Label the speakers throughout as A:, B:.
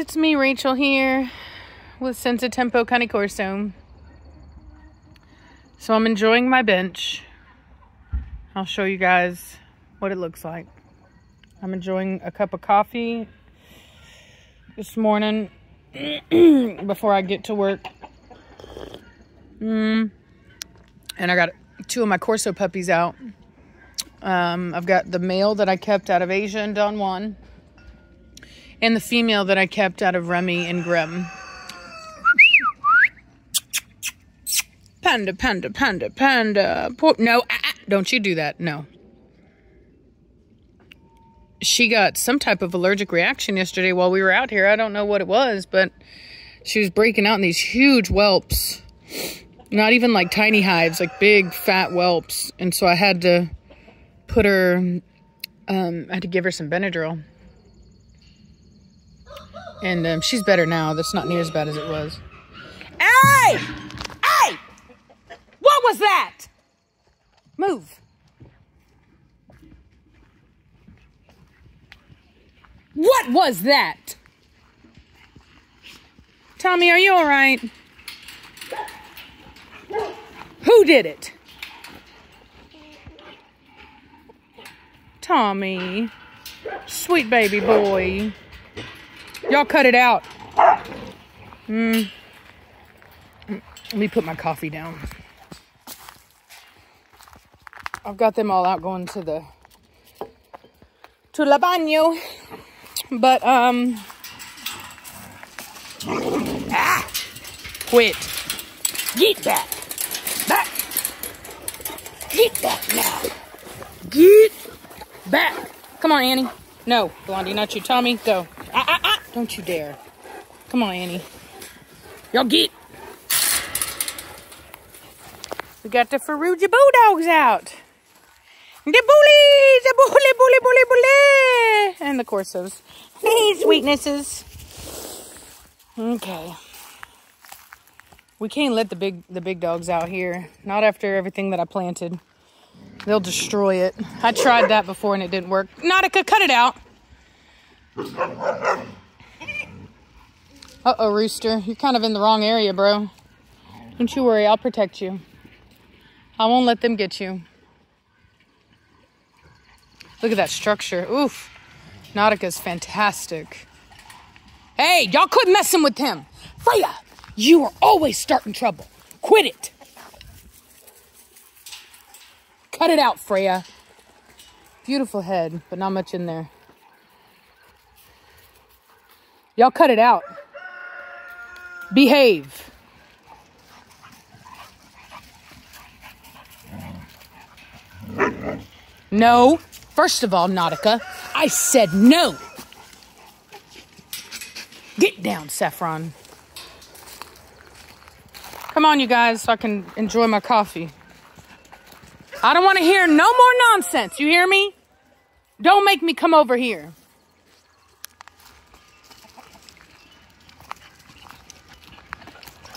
A: it's me, Rachel, here with Senza Tempo Cane Corso. So I'm enjoying my bench. I'll show you guys what it looks like. I'm enjoying a cup of coffee this morning before I get to work. Mm. And I got two of my Corso puppies out. Um, I've got the male that I kept out of Asia and Don Juan and the female that I kept out of Remy and Grim. Panda, panda, panda, panda. Poor, no, ah, ah, don't you do that. No. She got some type of allergic reaction yesterday while we were out here. I don't know what it was, but she was breaking out in these huge whelps. Not even like tiny hives, like big fat whelps. And so I had to put her, um, I had to give her some Benadryl. And um, she's better now. That's not near as bad as it was. Hey! Hey! What was that? Move. What was that? Tommy, are you all right? Who did it? Tommy. Sweet baby boy. Y'all cut it out. Mm. Let me put my coffee down. I've got them all out going to the to la baño. But um ah quit. Get back. Back. Get back now. Get back. Come on, Annie. No, Blondie, not you. Tommy, go. Don't you dare. Come on, Annie. Y'all get. We got the Ferrugia Bulldogs out. The bullies, the bully, bully, bully, bully. And the Corsos. Hey, sweetnesses. Okay. We can't let the big the big dogs out here. Not after everything that I planted. They'll destroy it. I tried that before and it didn't work. Nautica, cut it out. Uh-oh, Rooster. You're kind of in the wrong area, bro. Don't you worry. I'll protect you. I won't let them get you. Look at that structure. Oof. Nautica's fantastic. Hey, y'all quit messing with him. Freya, you are always starting trouble. Quit it. Cut it out, Freya. Beautiful head, but not much in there. Y'all cut it out. Behave. No. First of all, Nautica, I said no. Get down, Saffron. Come on, you guys, so I can enjoy my coffee. I don't want to hear no more nonsense. You hear me? Don't make me come over here.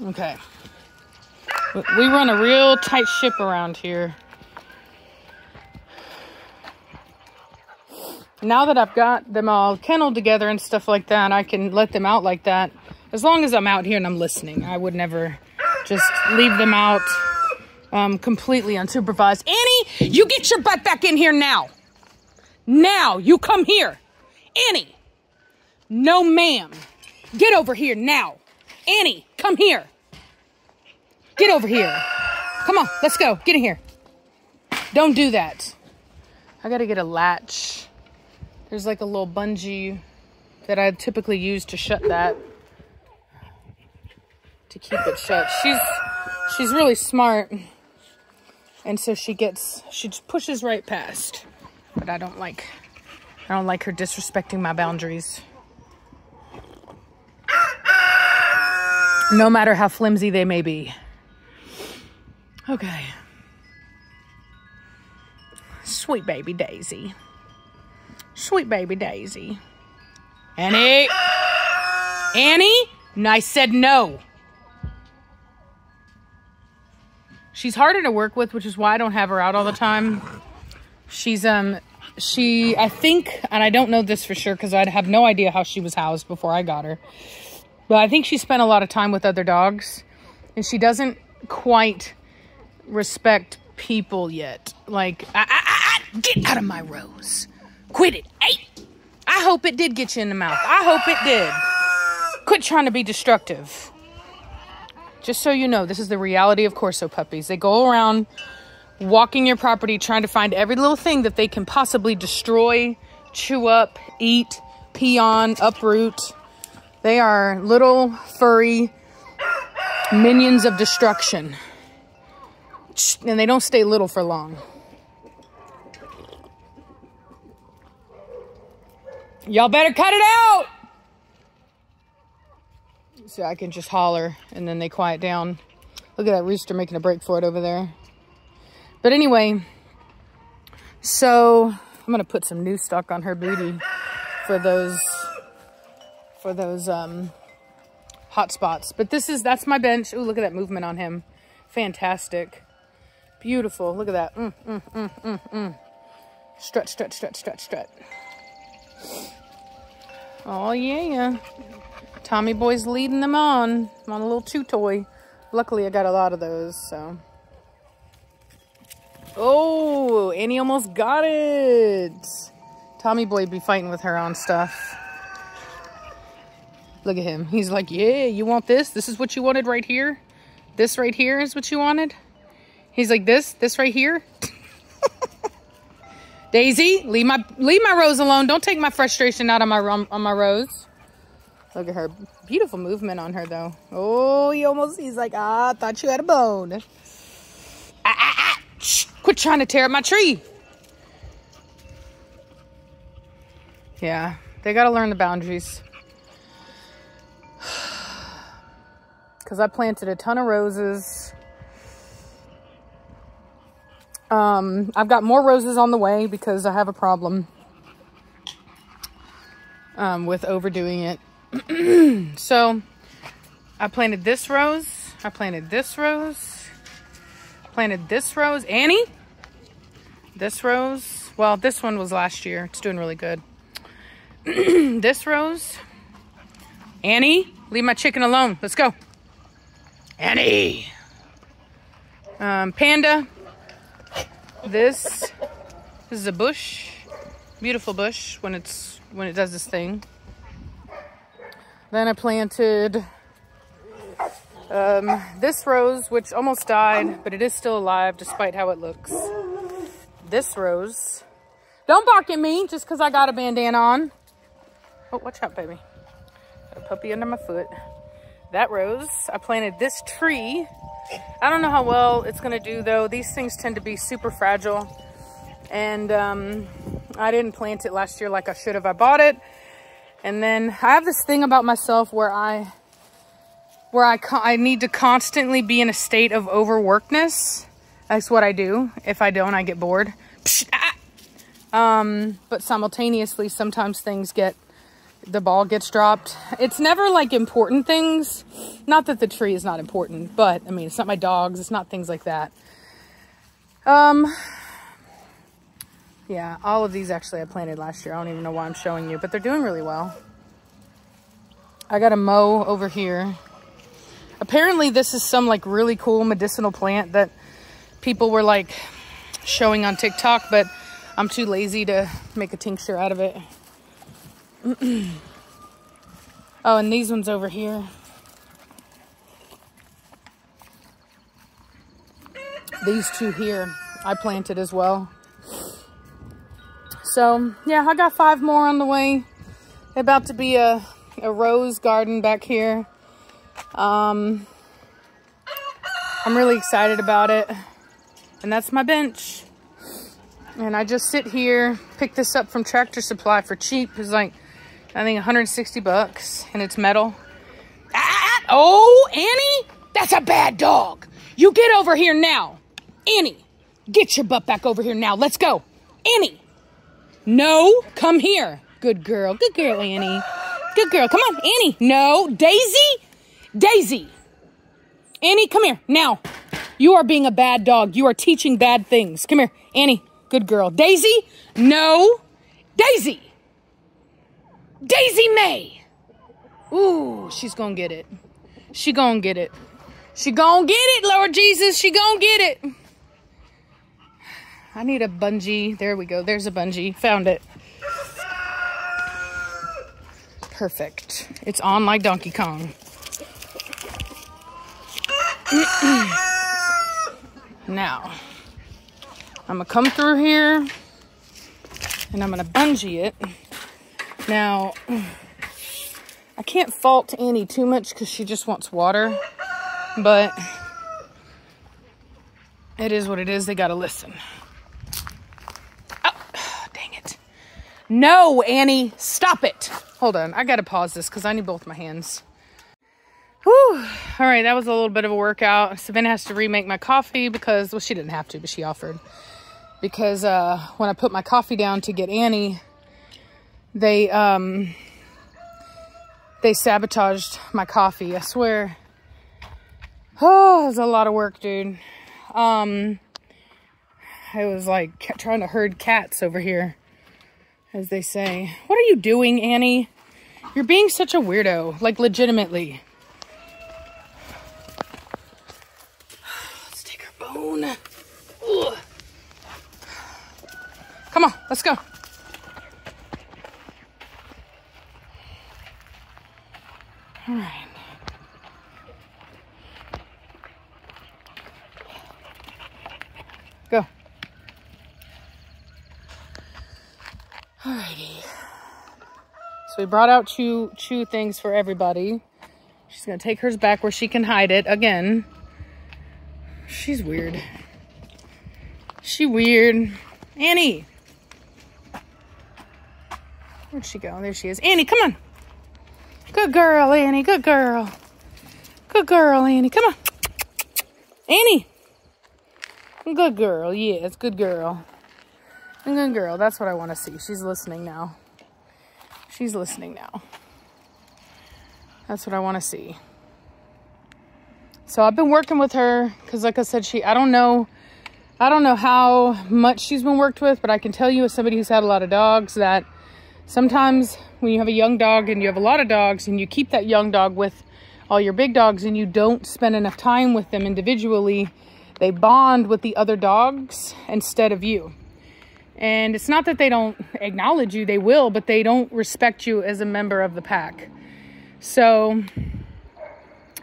A: Okay. We run a real tight ship around here. Now that I've got them all kenneled together and stuff like that, I can let them out like that. As long as I'm out here and I'm listening. I would never just leave them out um, completely unsupervised. Annie, you get your butt back in here now. Now, you come here. Annie. No, ma'am. Get over here now. Annie, come here. Get over here. Come on, let's go. Get in here. Don't do that. I gotta get a latch. There's like a little bungee that I typically use to shut that. To keep it shut. She's she's really smart. And so she gets she just pushes right past. But I don't like I don't like her disrespecting my boundaries. No matter how flimsy they may be. Okay. Sweet baby Daisy. Sweet baby Daisy. Annie? Annie? And I said no. She's harder to work with, which is why I don't have her out all the time. She's um she, I think, and I don't know this for sure because I'd have no idea how she was housed before I got her. But I think she spent a lot of time with other dogs and she doesn't quite respect people yet. Like, ah, ah, ah, get out of my rose. Quit it. Hey, I hope it did get you in the mouth. I hope it did. Quit trying to be destructive. Just so you know, this is the reality of Corso puppies. They go around walking your property trying to find every little thing that they can possibly destroy, chew up, eat, pee on, uproot. They are little furry minions of destruction. And they don't stay little for long. Y'all better cut it out! So I can just holler and then they quiet down. Look at that rooster making a break for it over there. But anyway, so I'm gonna put some NuStock on her booty for those for those um, hot spots. But this is that's my bench. Oh, look at that movement on him. Fantastic. Beautiful. Look at that. Mm, mm, mm, mm, mm. Stretch, stretch, stretch, stretch, stretch. Oh, yeah. Tommy Boy's leading them on. I'm on a little chew toy. Luckily, I got a lot of those, so. Oh, Annie almost got it. Tommy Boy be fighting with her on stuff. Look at him. He's like, yeah, you want this? This is what you wanted right here? This right here is what you wanted? He's like, this? This right here? Daisy, leave my leave my rose alone. Don't take my frustration out on my on my rose. Look at her. Beautiful movement on her, though. Oh, he almost, he's like, ah, I thought you had a bone. Ah, ah, ah. Shh, quit trying to tear up my tree. Yeah, they got to learn the boundaries. Because I planted a ton of roses. Um, I've got more roses on the way because I have a problem um, with overdoing it. so I planted this rose. I planted this rose. Planted this rose. Annie? This rose. Well, this one was last year. It's doing really good. this rose. Annie, leave my chicken alone. Let's go. Annie. Um, panda. This. This is a bush. Beautiful bush when it's when it does this thing. Then I planted um, this rose, which almost died, but it is still alive despite how it looks. This rose. Don't bark at me just because I got a bandana on. Oh, watch out, baby. Got a puppy under my foot. That rose. I planted this tree. I don't know how well it's to do, though. These things tend to be super fragile. And um, I didn't plant it last year like I should have. I bought it and then I have this thing about myself where I, where I, I need to constantly be in a state of overworkedness. That's what I do. If I don't, I get bored. Psh, ah. Um, but simultaneously, sometimes things get, the ball gets dropped. It's never like important things. Not that the tree is not important, but I mean, it's not my dogs. It's not things like that. Um, yeah, all of these actually I planted last year. I don't even know why I'm showing you, but they're doing really well. I got a mow over here. Apparently this is some like really cool medicinal plant that people were like showing on TikTok, but I'm too lazy to make a tincture out of it. oh, and these ones over here. These two here I planted as well. So, yeah, I got five more on the way. About to be a, a rose garden back here. Um, I'm really excited about it. And that's my bench. And I just sit here, pick this up from Tractor Supply for cheap. It's like, I think 160 bucks. And it's metal. Ah, oh, Annie, that's a bad dog. You get over here now. Annie, get your butt back over here now. Let's go. Annie. No, come here. Good girl. Good girl, Annie. Good girl. Come on, Annie. No, Daisy. Daisy. Annie, come here. Now, you are being a bad dog. You are teaching bad things. Come here, Annie. Good girl. Daisy? No. Daisy. Daisy May. Ooh, she's gonna get it. She gonna get it. She gonna get it, Lord Jesus. She gonna get it. I need a bungee. There we go. There's a bungee. Found it. Perfect. It's on like Donkey Kong. now, I'm gonna come through here and I'm gonna bungee it. Now, I can't fault Annie too much because she just wants water, but it is what it is. They gotta listen. Oh, dang it. No, Annie, stop it. Hold on, I gotta pause this because I need both my hands. Whew. All right, that was a little bit of a workout. Savannah has to remake my coffee because, well, she didn't have to, but she offered. Because uh, when I put my coffee down to get Annie, they um, they sabotaged my coffee. I swear. Oh, it was a lot of work, dude. Um, I was like trying to herd cats over here, as they say. What are you doing, Annie? You're being such a weirdo, like legitimately. Let's take her bone. Ugh. Come on, let's go. All right. Go. Alrighty. So we brought out chew chew things for everybody. She's gonna take hers back where she can hide it again. She's weird. She weird. Annie. Where'd she go? There she is. Annie, come on. Good girl, Annie. Good girl. Good girl, Annie. Come on. Annie. Good girl. Yes, good girl. Good girl. That's what I want to see. She's listening now. She's listening now. That's what I want to see. So I've been working with her because like I said, she, I don't know, I don't know how much she's been worked with, but I can tell you as somebody who's had a lot of dogs that sometimes when you have a young dog and you have a lot of dogs and you keep that young dog with all your big dogs and you don't spend enough time with them individually, they bond with the other dogs instead of you. And it's not that they don't acknowledge you, they will, but they don't respect you as a member of the pack. So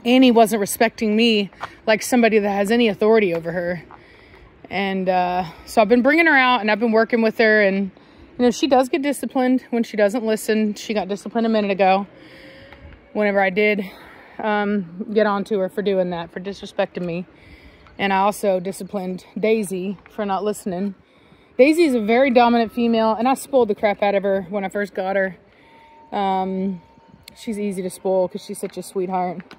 A: Annie wasn't respecting me like somebody that has any authority over her. And uh, so I've been bringing her out and I've been working with her. And, you know, she does get disciplined when she doesn't listen. She got disciplined a minute ago whenever I did um, get on to her for doing that, for disrespecting me. And I also disciplined Daisy for not listening. Daisy is a very dominant female, and I spoiled the crap out of her when I first got her. Um, she's easy to spoil because she's such a sweetheart.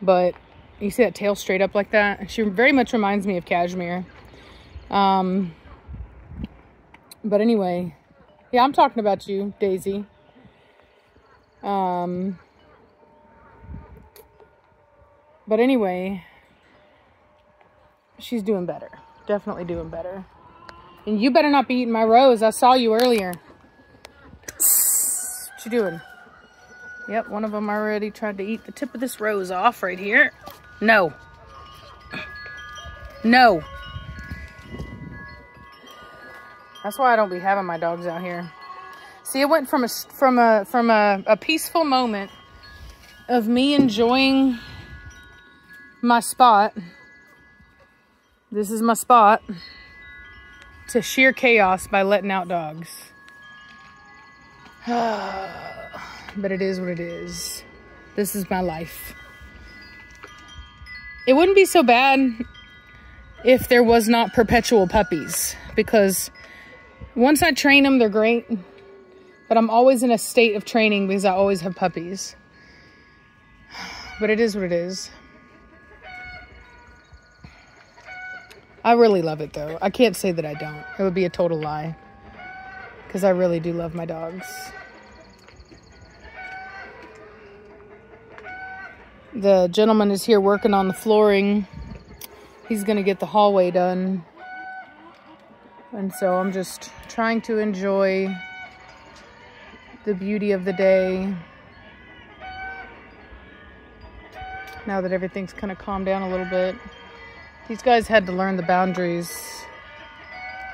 A: But you see that tail straight up like that? She very much reminds me of Cashmere. Um, but anyway, yeah, I'm talking about you, Daisy. Um, but anyway, she's doing better. Definitely doing better. And you better not be eating my rose. I saw you earlier. What you doing? Yep, one of them already tried to eat the tip of this rose off right here. No. No. That's why I don't be having my dogs out here. See, it went from a from a from a, a peaceful moment of me enjoying my spot. This is my spot to sheer chaos by letting out dogs. but it is what it is. This is my life. It wouldn't be so bad if there was not perpetual puppies because once I train them, they're great. But I'm always in a state of training because I always have puppies. But it is what it is. I really love it though. I can't say that I don't. It would be a total lie. Because I really do love my dogs. The gentleman is here working on the flooring. He's going to get the hallway done. And so I'm just trying to enjoy the beauty of the day. Now that everything's kind of calmed down a little bit. These guys had to learn the boundaries.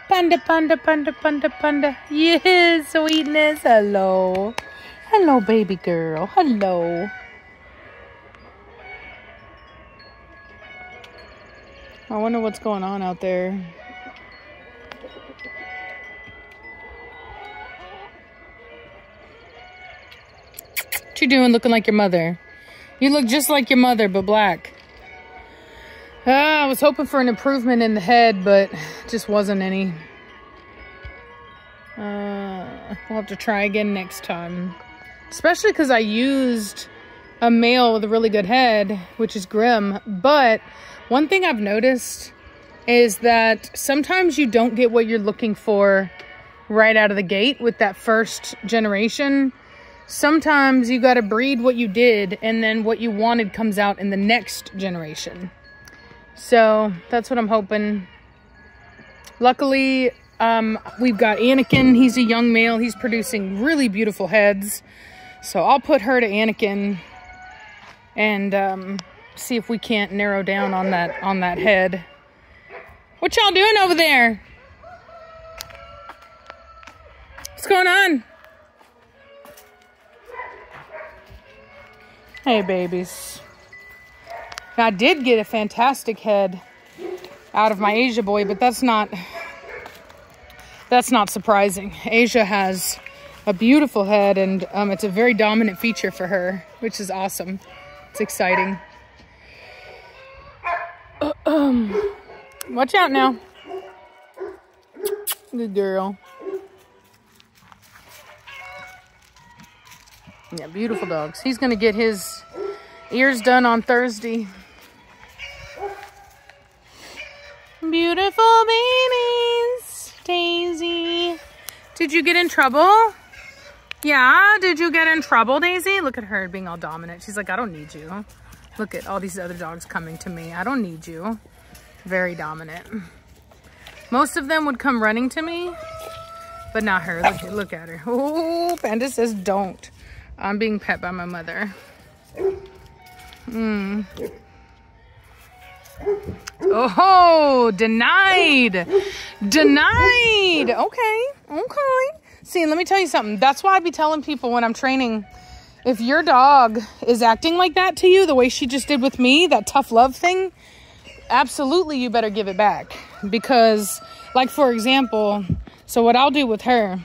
A: Panda, panda, panda, panda, panda. Yes, sweetness. Hello. Hello, baby girl. Hello. I wonder what's going on out there. You doing looking like your mother? You look just like your mother, but black. Uh, I was hoping for an improvement in the head, but just wasn't any. Uh, we'll have to try again next time. Especially because I used a male with a really good head, which is Grim. But one thing I've noticed is that sometimes you don't get what you're looking for right out of the gate with that first generation. Sometimes you got to breed what you did, and then what you wanted comes out in the next generation. So that's what I'm hoping. Luckily, um, we've got Anakin. He's a young male. He's producing really beautiful heads. So I'll put her to Anakin and um, see if we can't narrow down on that on that head. What y'all doing over there? What's going on? Hey, babies. I did get a fantastic head out of my Asia boy, but that's not that's not surprising. Asia has a beautiful head and um, it's a very dominant feature for her, which is awesome. It's exciting. Um, watch out now. Good girl. Yeah, beautiful dogs. He's going to get his ears done on Thursday. Beautiful babies. Daisy. Did you get in trouble? Yeah, did you get in trouble, Daisy? Look at her being all dominant. She's like, I don't need you. Look at all these other dogs coming to me. I don't need you. Very dominant. Most of them would come running to me, but not her. Look, look at her. Oh, Panda says don't. I'm being pet by my mother. Hmm. Oh, denied. Denied. Okay. Okay. See, let me tell you something. That's why I'd be telling people when I'm training, if your dog is acting like that to you, the way she just did with me, that tough love thing, absolutely you better give it back. Because, like, for example, so what I'll do with her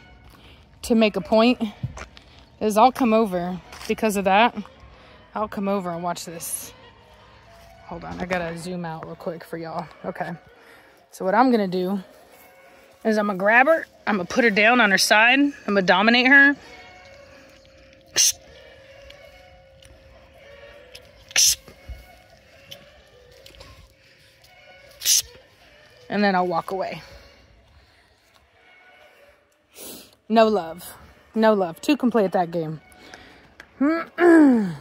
A: to make a point is I'll come over because of that. I'll come over and watch this. Hold on, I gotta zoom out real quick for y'all. Okay. So what I'm gonna do is I'm gonna grab her, I'm gonna put her down on her side, I'm gonna dominate her. And then I'll walk away. No love. No love. Two can play at that game.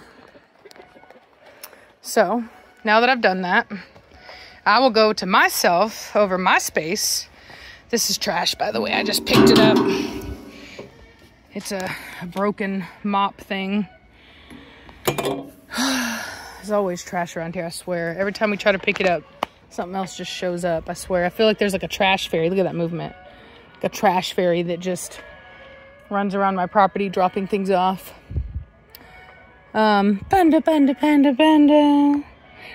A: so, now that I've done that, I will go to myself over my space. This is trash, by the way. I just picked it up. It's a, broken mop thing. There's always trash around here, I swear. Every time we try to pick it up, something else just shows up. I swear. I feel like there's like a trash fairy. Look at that movement. Like a trash fairy that just runs around my property dropping things off. Um, panda, panda, panda, panda.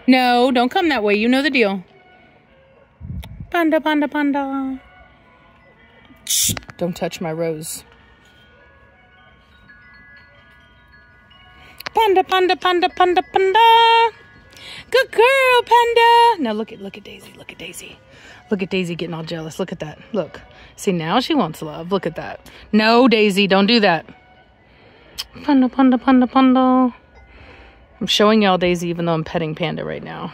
A: No, don't come that way. You know the deal. Panda, panda, panda. Shh, don't touch my rose. Panda, panda, panda, panda, panda. Good girl, panda. Now look at look at Daisy. Look at Daisy. Look at Daisy getting all jealous. Look at that. Look. See, now she wants love. Look at that. No, Daisy, don't do that. Panda, panda, panda, panda. I'm showing y'all Daisy even though I'm petting Panda right now.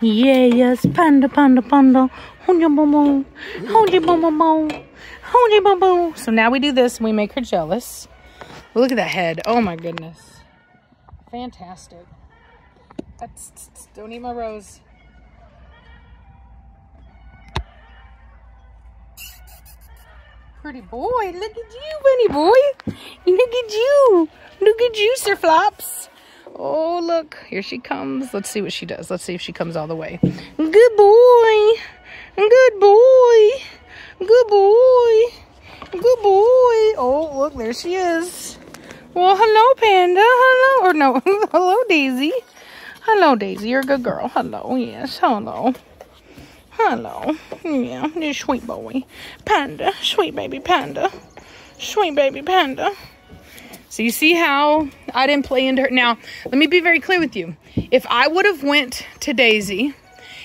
A: Yeah, yes, panda, panda, panda. Hold your boom Hold your boom So now we do this and we make her jealous. Look at that head. Oh my goodness. Fantastic. Don't eat my rose. Pretty boy. Look at you, bunny boy. Look at you. Look at you, Sir Flops. Oh, look. Here she comes. Let's see what she does. Let's see if she comes all the way. Good boy. Good boy. Good boy. Good boy. Oh, look. There she is. Well, hello, Panda. Hello. Or no. hello, Daisy. Hello, Daisy. You're a good girl. Hello. Yes. Hello. Hello. Yeah, you sweet boy. Panda. Sweet baby panda. Sweet baby panda. So you see how I didn't play into her. Now, let me be very clear with you. If I would have went to Daisy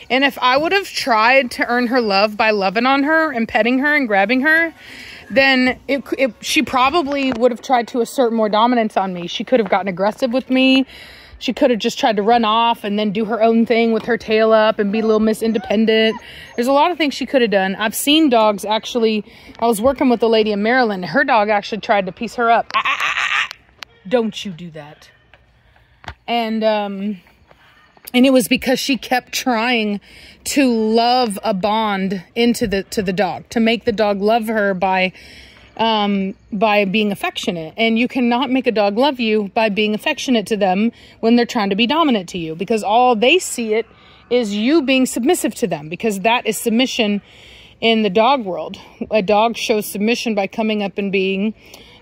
A: and if I would have tried to earn her love by loving on her and petting her and grabbing her, then it, it, she probably would have tried to assert more dominance on me. She could have gotten aggressive with me. She could have just tried to run off and then do her own thing with her tail up and be a little Miss Independent. There's a lot of things she could have done. I've seen dogs actually. I was working with a lady in Maryland. Her dog actually tried to piece her up. Ah, ah, ah, Don't you do that. And um and it was because she kept trying to love a bond into the to the dog to make the dog love her by um, by being affectionate. And you cannot make a dog love you by being affectionate to them when they're trying to be dominant to you because all they see it is you being submissive to them because that is submission in the dog world. A dog shows submission by coming up and being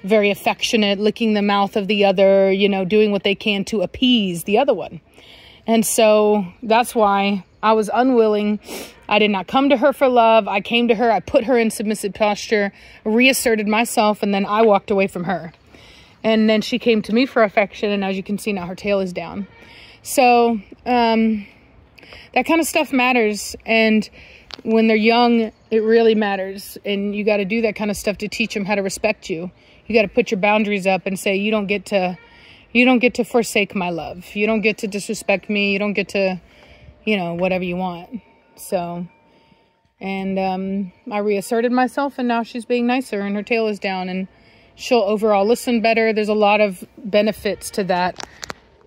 A: very affectionate, licking the mouth of the other, you know, doing what they can to appease the other one. And so that's why I was unwilling. I did not come to her for love. I came to her, I put her in submissive posture, reasserted myself, and then I walked away from her. And then she came to me for affection, and as you can see now, her tail is down. So, um, that kind of stuff matters. And when they're young, it really matters. And you got to do that kind of stuff to teach them how to respect you. You got to put your boundaries up and say, you don't get to you don't get to forsake my love. You don't get to disrespect me. You don't get to, you know, whatever you want. So, and um, I reasserted myself, and now she's being nicer, and her tail is down, and she'll overall listen better. There's a lot of benefits to that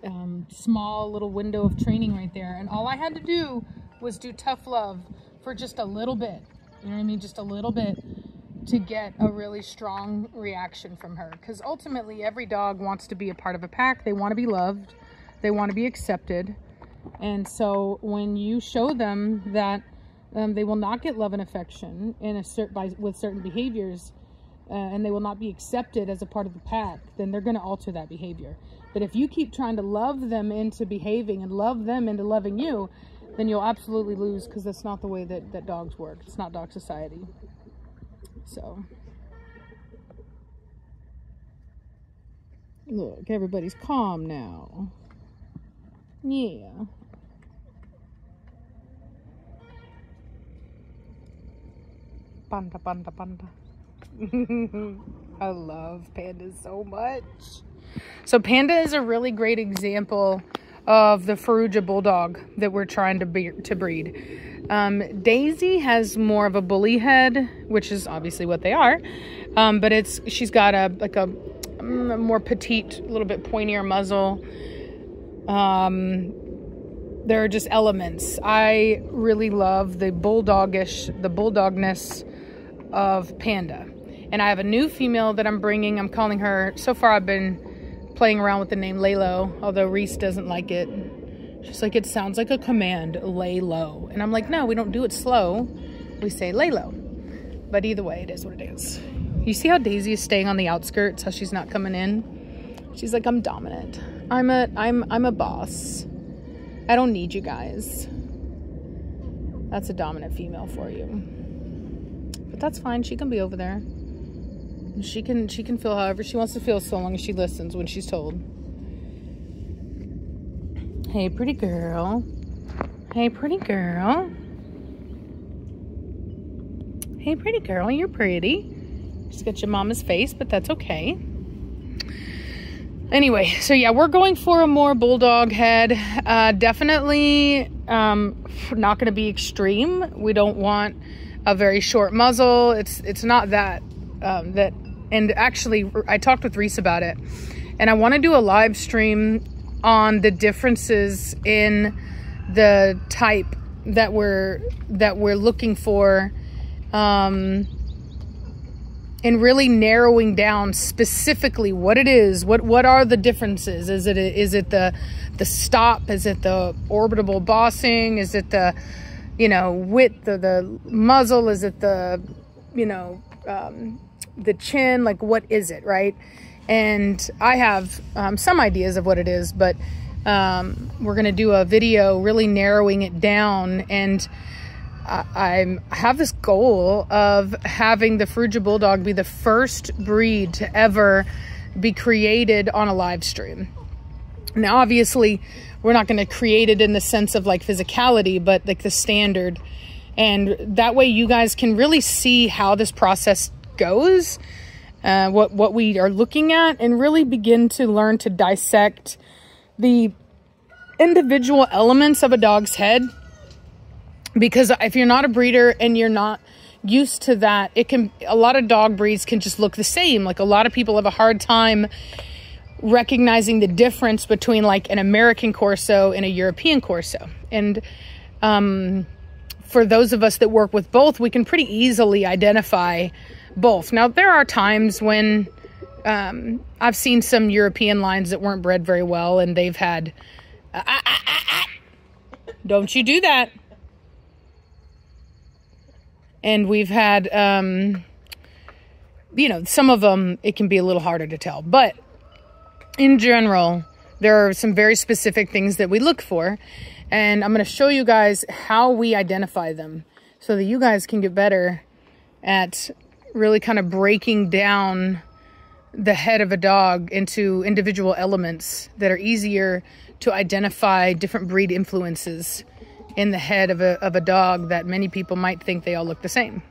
A: um, small little window of training right there. And all I had to do was do tough love for just a little bit. You know what I mean? Just a little bit to get a really strong reaction from her. Because ultimately, every dog wants to be a part of a pack. They want to be loved. They want to be accepted. And so when you show them that um, they will not get love and affection in a cert by with certain behaviors, uh, and they will not be accepted as a part of the pack, then they're going to alter that behavior. But if you keep trying to love them into behaving and love them into loving you, then you'll absolutely lose because that's not the way that, that dogs work. It's not dog society. So, look, everybody's calm now. Yeah. Panda, panda, panda. I love pandas so much. So Panda is a really great example of the Farrugia Bulldog that we're trying to, be, to breed. Um, Daisy has more of a bully head, which is obviously what they are. Um, but it's she's got a like a, a mm, more petite, a little bit pointier muzzle. Um, there are just elements. I really love the bulldogish, the bulldogness of Panda. And I have a new female that I'm bringing. I'm calling her, so far I've been playing around with the name Laylo, although Reese doesn't like it. She's like, it sounds like a command, lay low. And I'm like, no, we don't do it slow. We say lay low. But either way, it is what it is. You see how Daisy is staying on the outskirts, how she's not coming in? She's like, I'm dominant. I'm a I'm I'm a boss. I don't need you guys. That's a dominant female for you. But that's fine. She can be over there. She can she can feel however she wants to feel so long as she listens when she's told. Hey, pretty girl. Hey, pretty girl. Hey, pretty girl, you're pretty. Just got your mama's face, but that's okay. Anyway, so yeah, we're going for a more bulldog head. Uh, definitely um, not going to be extreme. We don't want a very short muzzle. It's it's not that um, that. And actually, I talked with Reese about it, and I want to do a live stream on the differences in the type that we're that we're looking for um, and really narrowing down specifically what it is. What what are the differences? Is it is it the the stop? Is it the orbital bossing? Is it the you know width of the muzzle? Is it the you know um, the chin? Like what is it, right? And I have um, some ideas of what it is, but um, we're gonna do a video really narrowing it down and I, I have this goal of having the Frugia Bulldog be the first breed to ever be created on a live stream. Now, obviously, we're not going to create it in the sense of like physicality, but like the standard. And that way, you guys can really see how this process goes, uh, what what we are looking at, and really begin to learn to dissect the individual elements of a dog's head because if you're not a breeder and you're not used to that, it can a lot of dog breeds can just look the same. Like a lot of people have a hard time recognizing the difference between like an American Corso and a European Corso. And um, for those of us that work with both, we can pretty easily identify both. Now, there are times when um, I've seen some European lines that weren't bred very well and they've had. Uh, uh, uh, don't you do that and we've had um, you know some of them it can be a little harder to tell but in general there are some very specific things that we look for and i'm going to show you guys how we identify them so that you guys can get better at really kind of breaking down the head of a dog into individual elements that are easier to identify different breed influences in the head of a, of a dog that many people might think they all look the same.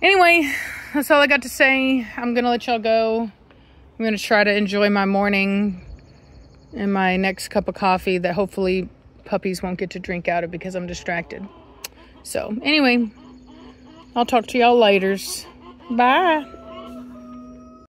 A: Anyway, that's all I got to say. I'm going to let y'all go. I'm going to try to enjoy my morning and my next cup of coffee that hopefully puppies won't get to drink out of because I'm distracted. So, anyway, I'll talk to y'all later. Bye.